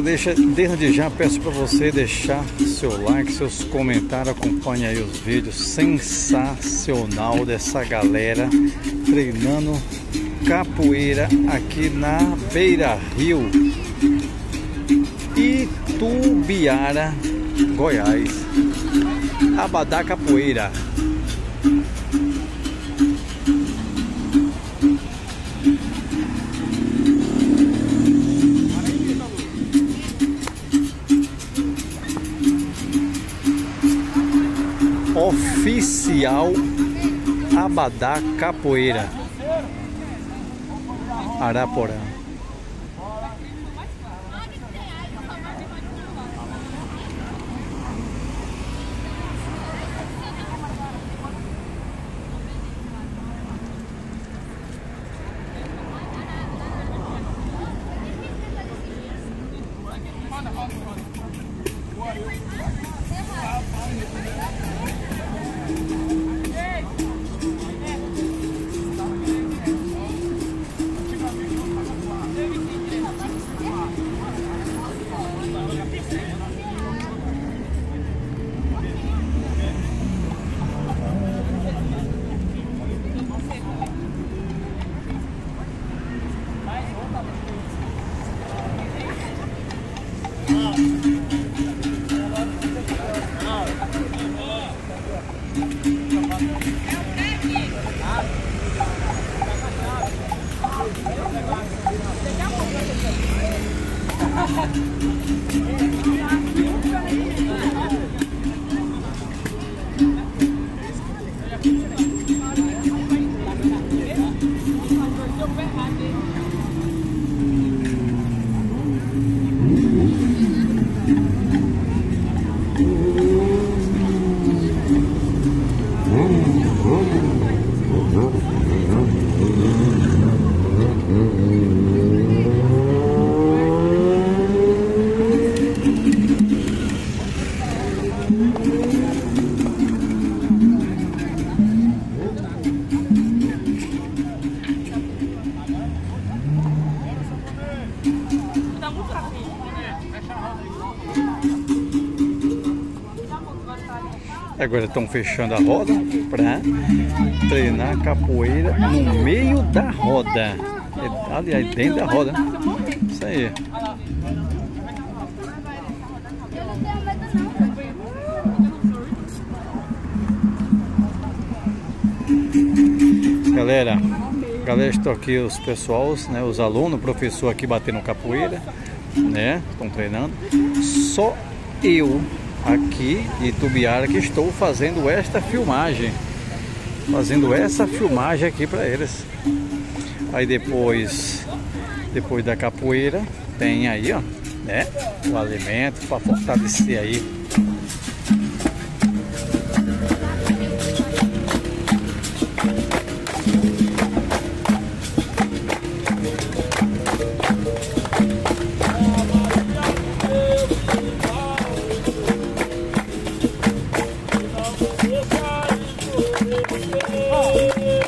Galera, deixa desde já peço para você deixar seu like, seus comentários, acompanhe aí os vídeos sensacional dessa galera treinando capoeira aqui na Beira Rio Itubiara, Goiás. Abadá Capoeira. Oficial Abadá Capoeira. Araporã Mm-hmm. Agora estão fechando a roda para treinar capoeira no meio da roda. Aliás, dentro da roda. Isso aí. Galera, galera, estou aqui os pessoais, né, os alunos, o professor aqui batendo capoeira, né, estão treinando. Só eu aqui de Tubiara que estou fazendo esta filmagem. Fazendo essa filmagem aqui para eles. Aí depois, depois da capoeira, tem aí, ó, né? O alimento para fortalecer aí 哦